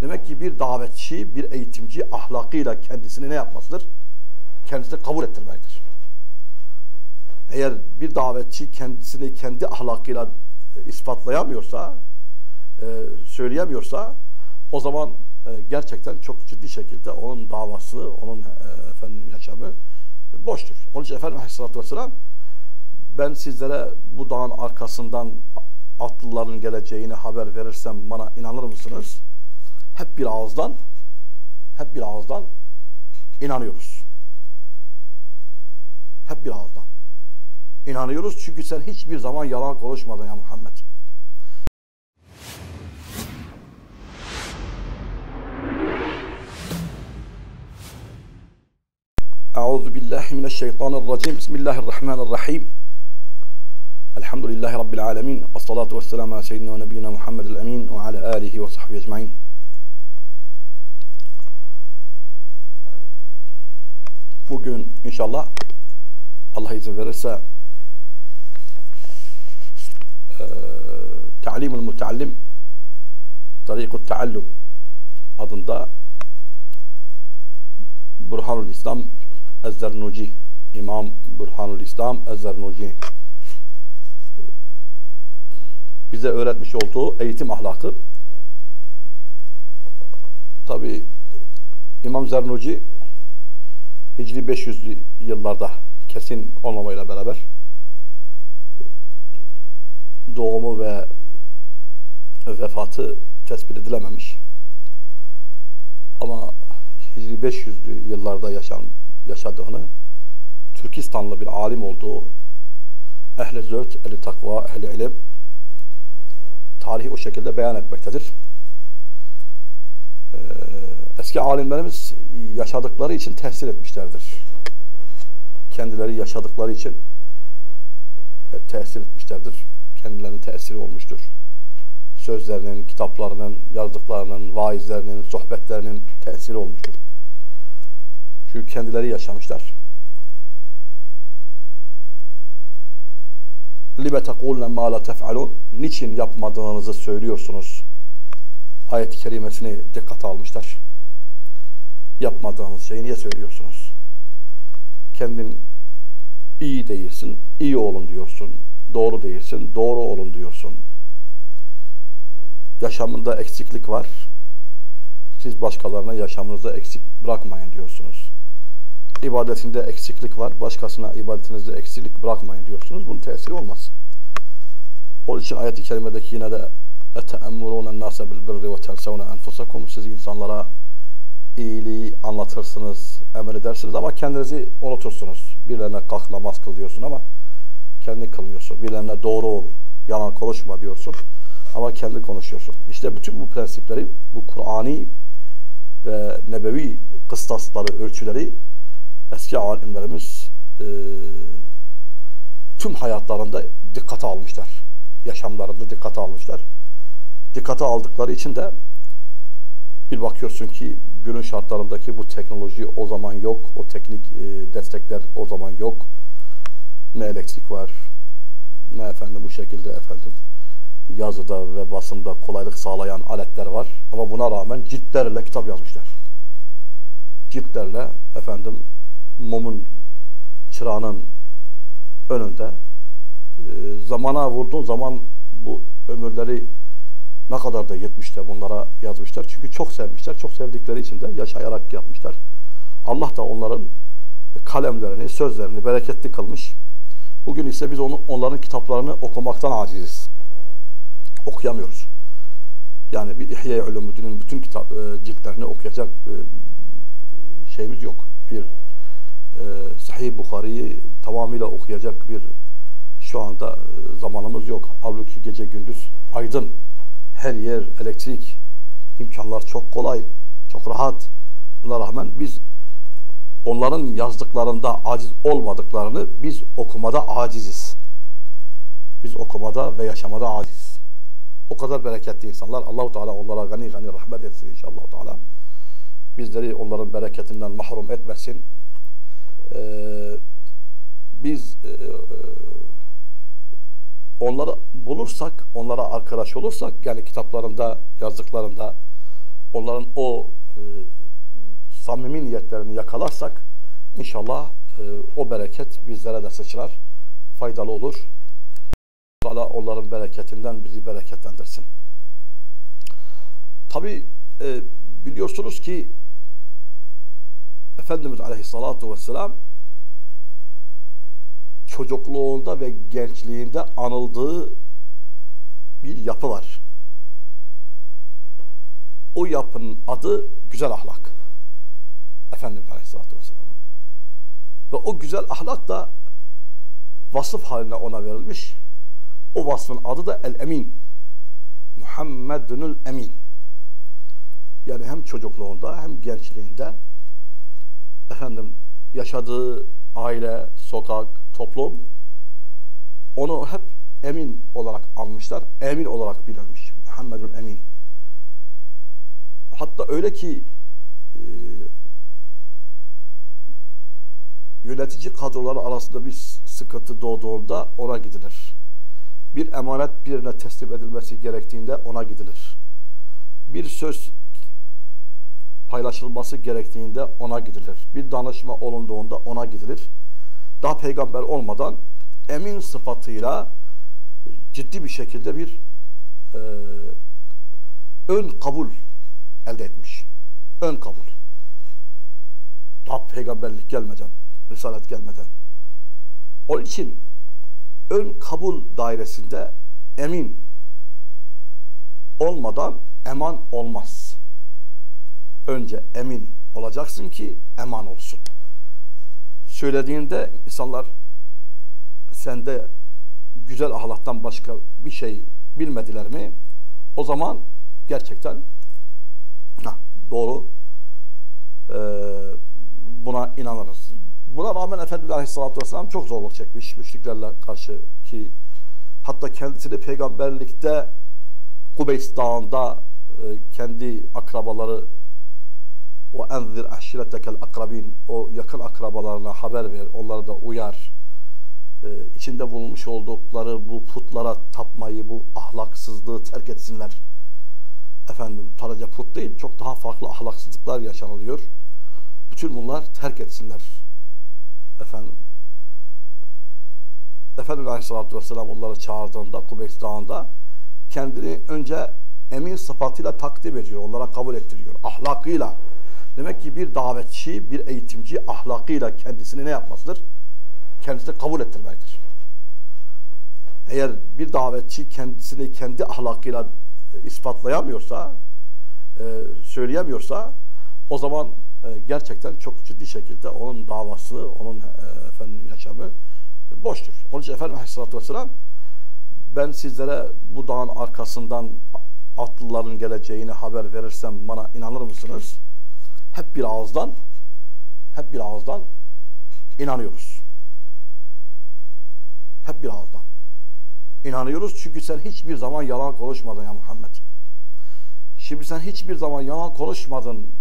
Demek ki bir davetçi, bir eğitimci ahlakıyla kendisini ne yapmasıdır? Kendisini kabul ettirmektir. Eğer bir davetçi kendisini kendi ahlakıyla e, ispatlayamıyorsa, e, söyleyemiyorsa o zaman e, gerçekten çok ciddi şekilde onun davası, onun efendim yaşamı boştur. Onun için Efendimiz Aleyhisselatü Vesselam ben sizlere bu dağın arkasından atlıların geleceğini haber verirsem bana inanır mısınız? Hep bir ağızdan hep bir ağızdan inanıyoruz. Hep bir ağızdan. İnanıyoruz çünkü sen hiçbir zaman yalan konuşmadın ya Muhammed. Euzu billahi mineşşeytanirracim. Bismillahirrahmanirrahim. Elhamdülillahi rabbil alamin. Ves salatu vesselamu ala seyyidina ve nebiyyina Muhammedil emin ve ala alihi ve sahbihi ecmaîn. Bugün inşallah Allah izin verirse Ta'limul Muteallim Tarikut Taallum adında Burhanul İslam Ezzernuci İmam Burhanul İslam Ezzernuci bize öğretmiş olduğu eğitim ahlakı. Tabi İmam Zernuci Hicri 500 yıllarda kesin olmamayla beraber doğumu ve vefatı tespit edilememiş. Ama Hicri 500 yıllarda yaşan, yaşadığını Türkistanlı bir alim olduğu ehli zöht, ehli takva, ehli ilim tarihi o şekilde beyan etmektedir Ee, eski alimlerimiz yaşadıkları için tesir etmişlerdir. Kendileri yaşadıkları için tesir etmişlerdir kendilerinin tesiri olmuştur. Sözlerinin, kitaplarının, yazdıklarının, vaizlerinin, sohbetlerinin tesiri olmuştur. Çünkü kendileri yaşamışlar. لِبَ تَقُولْنَ مَا لَا تَفْعَلُونَ Niçin yapmadığınızı söylüyorsunuz? Ayet-i kerimesini dikkate almışlar. Yapmadığınız şeyi niye söylüyorsunuz? Kendin iyi değilsin, iyi olun diyorsun doğru değilsin, doğru olun diyorsun. Yaşamında eksiklik var. Siz başkalarına yaşamınızda eksik bırakmayın diyorsunuz. İbadetinde eksiklik var. Başkasına ibadetinizde eksiklik bırakmayın diyorsunuz. Bunun tesiri olmaz. Onun için ayet-i kerimedeki yine de اَتَأَمُّرُونَ النَّاسَ بِالْبِرِّ وَتَنْسَوْنَ أَنْفُسَكُمْ Siz insanlara iyiliği anlatırsınız, emredersiniz ama kendinizi unutursunuz. Birilerine kalk namaz kıl diyorsun ama kendi kılmıyorsun. Birilerine doğru ol, yalan konuşma diyorsun. Ama kendi konuşuyorsun. İşte bütün bu prensipleri, bu Kur'ani ve nebevi kıstasları, ölçüleri eski alimlerimiz e, tüm hayatlarında dikkate almışlar. Yaşamlarında dikkate almışlar. Dikkate aldıkları için de bir bakıyorsun ki günün şartlarındaki bu teknoloji o zaman yok, o teknik e, destekler o zaman yok ne elektrik var, ne efendim bu şekilde efendim yazıda ve basında kolaylık sağlayan aletler var. Ama buna rağmen ciltlerle kitap yazmışlar. Ciltlerle efendim mumun çırağının önünde e, zamana vurduğun zaman bu ömürleri ne kadar da yetmişler bunlara yazmışlar. Çünkü çok sevmişler. Çok sevdikleri için de yaşayarak yapmışlar. Allah da onların kalemlerini, sözlerini bereketli kılmış. Bugün ise biz onu, onların kitaplarını okumaktan aciziz. Okuyamıyoruz. Yani bir İhya-i Ulumuddin'in bütün kitap, e, ciltlerini okuyacak e, şeyimiz yok. Bir e, Sahih Bukhari'yi tamamıyla okuyacak bir şu anda e, zamanımız yok. Halbuki gece gündüz aydın. Her yer elektrik. imkanlar çok kolay, çok rahat. Buna rağmen biz onların yazdıklarında aciz olmadıklarını biz okumada aciziz. Biz okumada ve yaşamada aciz. O kadar bereketli insanlar. Allahu Teala onlara gani gani rahmet etsin inşallah Teala. Bizleri onların bereketinden mahrum etmesin. Ee, biz e, e, onları bulursak, onlara arkadaş olursak, yani kitaplarında, yazdıklarında onların o e, samimi niyetlerini yakalarsak inşallah e, o bereket bizlere de sıçrar, faydalı olur. Allah onların bereketinden bizi bereketlendirsin. Tabi e, biliyorsunuz ki Efendimiz Aleyhissalatu Vesselam çocukluğunda ve gençliğinde anıldığı bir yapı var. O yapının adı güzel ahlak. Efendimiz Aleyhisselatü Vesselam. Ve o güzel ahlak da vasıf haline ona verilmiş. O vasfın adı da El-Emin. Muhammedunul Emin. Yani hem çocukluğunda hem gençliğinde efendim yaşadığı aile, sokak, toplum onu hep emin olarak almışlar. Emin olarak bilinmiş. Muhammedun Emin. Hatta öyle ki e, yönetici kadroları arasında bir sıkıntı doğduğunda ona gidilir. Bir emanet birine teslim edilmesi gerektiğinde ona gidilir. Bir söz paylaşılması gerektiğinde ona gidilir. Bir danışma olunduğunda ona gidilir. Daha peygamber olmadan emin sıfatıyla ciddi bir şekilde bir e, ön kabul elde etmiş. Ön kabul. Daha peygamberlik gelmeden, risalet gelmeden. Onun için ön kabul dairesinde emin olmadan eman olmaz. Önce emin olacaksın ki eman olsun. Söylediğinde insanlar sende güzel ahlaktan başka bir şey bilmediler mi? O zaman gerçekten ha, doğru e, buna inanırız. Buna rağmen Efendimiz Aleyhisselatü Vesselam çok zorluk çekmiş müşriklerle karşı ki hatta kendisini peygamberlikte Kubeys Dağı'nda e, kendi akrabaları o enzir aşiretekel akrabin o yakın akrabalarına haber ver, onları da uyar e, içinde bulunmuş oldukları bu putlara tapmayı, bu ahlaksızlığı terk etsinler. Efendim sadece put değil, çok daha farklı ahlaksızlıklar yaşanılıyor. Bütün bunlar terk etsinler. Efendim Efendimiz Aleyhisselatü Vesselam onları çağırdığında Kubeys Dağı'nda kendini önce emin sıfatıyla takdim ediyor. Onlara kabul ettiriyor. Ahlakıyla. Demek ki bir davetçi, bir eğitimci ahlakıyla kendisini ne yapmasıdır? kendisine kabul ettirmektir. Eğer bir davetçi kendisini kendi ahlakıyla e, ispatlayamıyorsa, e, söyleyemiyorsa o zaman e, gerçekten çok ciddi şekilde onun davası, onun efendim yaşamı boştur. Onun için Efendimiz Aleyhisselatü Vesselam ben sizlere bu dağın arkasından atlıların geleceğini haber verirsem bana inanır mısınız? Hep bir ağızdan hep bir ağızdan inanıyoruz. Hep bir ağızdan. İnanıyoruz çünkü sen hiçbir zaman yalan konuşmadın ya Muhammed. Şimdi sen hiçbir zaman yalan konuşmadın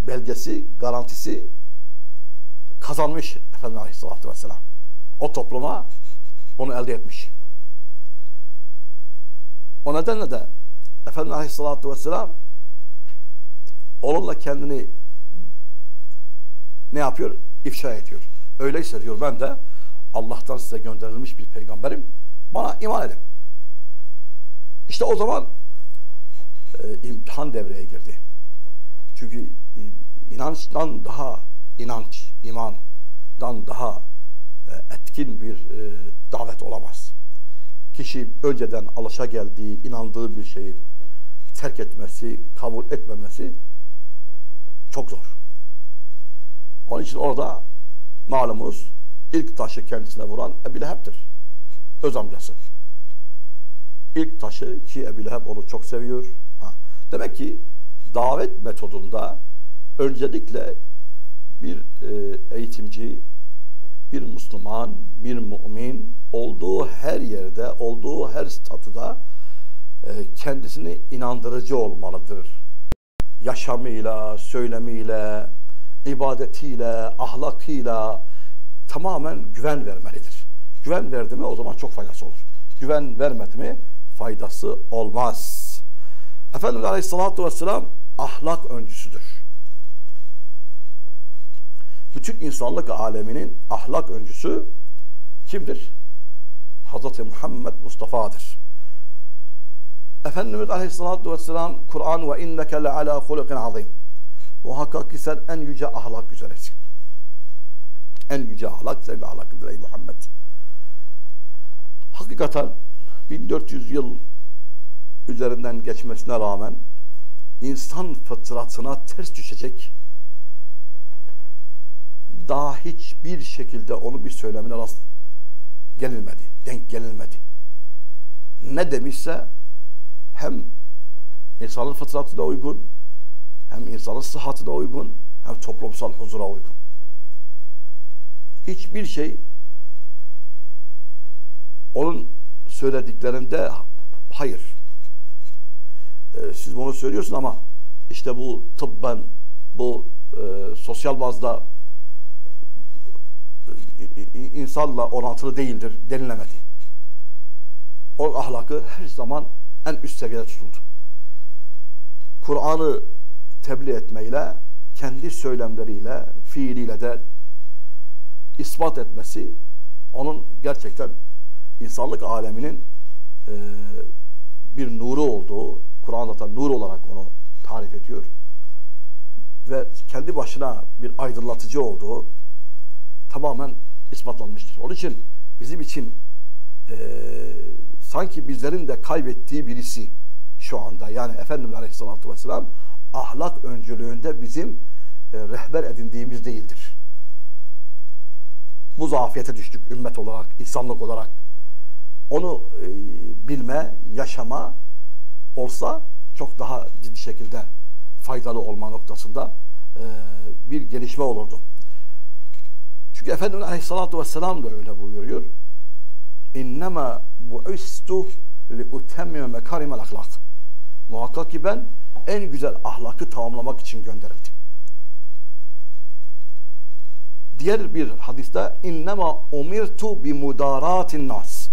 belgesi, garantisi kazanmış Efendimiz Aleyhisselatü Vesselam. O topluma onu elde etmiş. O nedenle de Efendimiz Aleyhisselatü Vesselam onunla kendini ne yapıyor? İfşa ediyor. Öyleyse diyor ben de Allah'tan size gönderilmiş bir peygamberim. Bana iman edin. İşte o zaman e, imtihan devreye girdi. Çünkü e, inançtan daha inanç, imandan daha e, etkin bir e, davet olamaz. Kişi önceden alışa geldiği, inandığı bir şeyi terk etmesi, kabul etmemesi çok zor. Onun için orada malumunuz İlk taşı kendisine vuran Ebu Leheb'tir. Öz amcası. İlk taşı ki Ebu Leheb onu çok seviyor. Ha. Demek ki davet metodunda öncelikle bir e, eğitimci, bir Müslüman, bir mümin olduğu her yerde, olduğu her statüda e, kendisini inandırıcı olmalıdır. Yaşamıyla, söylemiyle, ibadetiyle, ahlakıyla, tamamen güven vermelidir. Güven verdi mi o zaman çok faydası olur. Güven vermedi mi faydası olmaz. Efendimiz Aleyhisselatü Vesselam ahlak öncüsüdür. Bütün insanlık aleminin ahlak öncüsü kimdir? Hazreti Muhammed Mustafa'dır. Efendimiz Aleyhisselatü Vesselam Kur'an ve inneke le ala hulukin azim. Muhakkak ki sen en yüce ahlak üzeresin. En yüce ahlak senin ahlakındır ey Muhammed. Hakikaten 1400 yıl üzerinden geçmesine rağmen insan fıtratına ters düşecek daha hiçbir şekilde onu bir söylemine rast gelinmedi, denk gelinmedi. Ne demişse hem insanın fıtratına uygun, hem insanın sıhhatine uygun, hem toplumsal huzura uygun. Hiçbir şey onun söylediklerinde hayır. Ee, siz bunu söylüyorsunuz ama işte bu tıbben, bu e, sosyal bazda e, insanla orantılı değildir denilemedi. O ahlakı her zaman en üst seviyede tutuldu. Kur'an'ı tebliğ etmeyle, kendi söylemleriyle, fiiliyle de ispat etmesi onun gerçekten insanlık aleminin e, bir nuru olduğu, Kur'an zaten nur olarak onu tarif ediyor. Ve kendi başına bir aydınlatıcı olduğu tamamen ispatlanmıştır. Onun için bizim için e, sanki bizlerin de kaybettiği birisi şu anda. Yani Efendimiz Aleyhisselatü Vesselam ahlak öncülüğünde bizim e, rehber edindiğimiz değildir. Bu zafiyete düştük ümmet olarak, insanlık olarak. Onu e, bilme, yaşama olsa çok daha ciddi şekilde faydalı olma noktasında e, bir gelişme olurdu. Çünkü Efendimiz Aleyhisselatü Vesselam da öyle buyuruyor. İnnemâ bu'istu li utemmime mekarimel ahlak. Muhakkak ki ben en güzel ahlakı tamamlamak için gönderildim. Diğer bir hadiste innema umirtu bi mudaratin nas.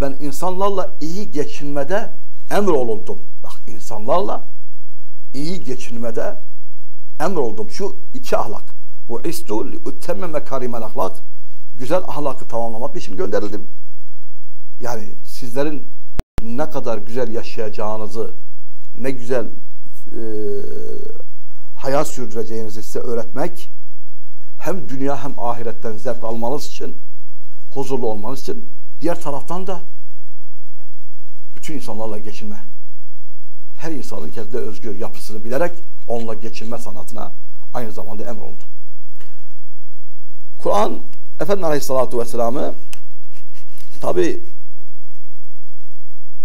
Ben insanlarla iyi geçinmede emrolundum. Bak insanlarla iyi geçinmede emroldum. Şu iki ahlak. Bu istu li utemme mekarimel ahlak. Güzel ahlakı tamamlamak için gönderildim. Yani sizlerin ne kadar güzel yaşayacağınızı, ne güzel e, hayat sürdüreceğinizi size öğretmek, hem dünya hem ahiretten zevk almanız için, huzurlu olmanız için, diğer taraftan da bütün insanlarla geçinme. Her insanın kendi özgür yapısını bilerek onunla geçinme sanatına aynı zamanda emroldu. Kur'an Efendimiz Aleyhisselatü Vesselam'ı tabi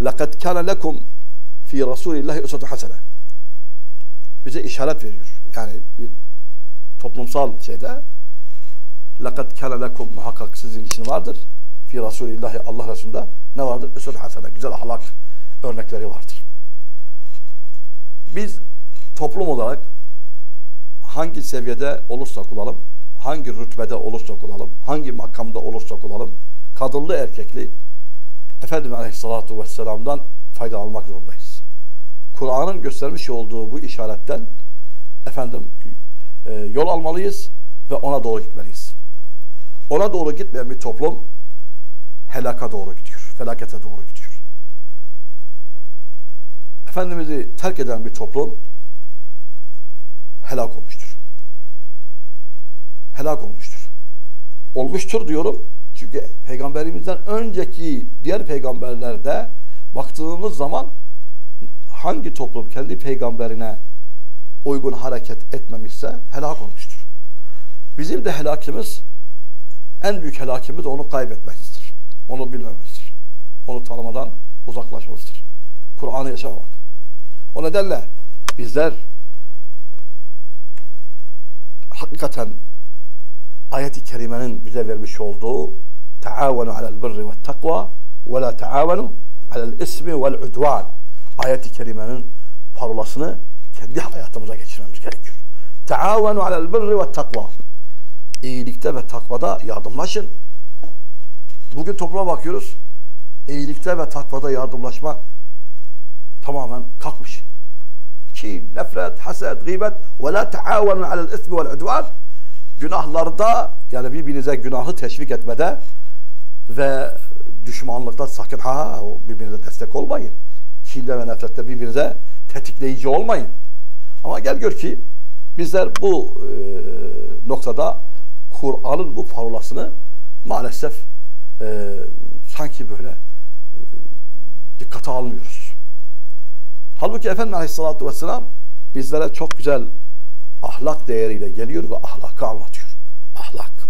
لَقَدْ كَانَ لَكُمْ fi Resulillahi üsvetü hasene. Bize işaret veriyor. Yani bir toplumsal şeyde لَقَدْ كَانَ لَكُمْ muhakkak sizin için vardır. Fi Resulillahi Allah Resulü'nde ne vardır? Üsvetü hasene. Güzel ahlak örnekleri vardır. Biz toplum olarak hangi seviyede olursak olalım, hangi rütbede olursak olalım, hangi makamda olursak olalım, kadınlı erkekli Efendimiz Aleyhisselatü Vesselam'dan faydalanmak zorundayız. Kur'an'ın göstermiş olduğu bu işaretten efendim e, yol almalıyız ve ona doğru gitmeliyiz. Ona doğru gitmeyen bir toplum helaka doğru gidiyor. Felakete doğru gidiyor. Efendimiz'i terk eden bir toplum helak olmuştur. Helak olmuştur. Olmuştur diyorum çünkü peygamberimizden önceki diğer peygamberlerde baktığımız zaman hangi toplum kendi peygamberine uygun hareket etmemişse helak olmuştur. Bizim de helakimiz en büyük helakimiz onu kaybetmektir. Onu bilmemizdir. Onu tanımadan uzaklaşmamızdır. Kur'an'ı yaşamak. O nedenle bizler hakikaten ayet-i kerimenin bize vermiş olduğu taavenu alel birri ve takva ve la taavenu alel ismi vel udvan ayet-i kerimenin parolasını kendi hayatımıza geçirmemiz gerekiyor. Taavenu alel birri ve takva iyilikte ve takvada yardımlaşın. Bugün topluma bakıyoruz. İyilikte ve takvada yardımlaşma tamamen kalkmış. Kin, nefret, haset, gıybet ve la taavenu alel ismi vel udvan günahlarda yani birbirinize günahı teşvik etmede ve düşmanlıkta sakın ha birbirinize destek olmayın. Kinde ve nefrette birbirinize tetikleyici olmayın. Ama gel gör ki bizler bu e, noktada Kur'an'ın bu parolasını maalesef e, sanki böyle e, dikkate almıyoruz. Halbuki Efendimiz Aleyhisselatü Vesselam bizlere çok güzel ahlak değeriyle geliyor ve ahlakı anlatıyor. Ahlak.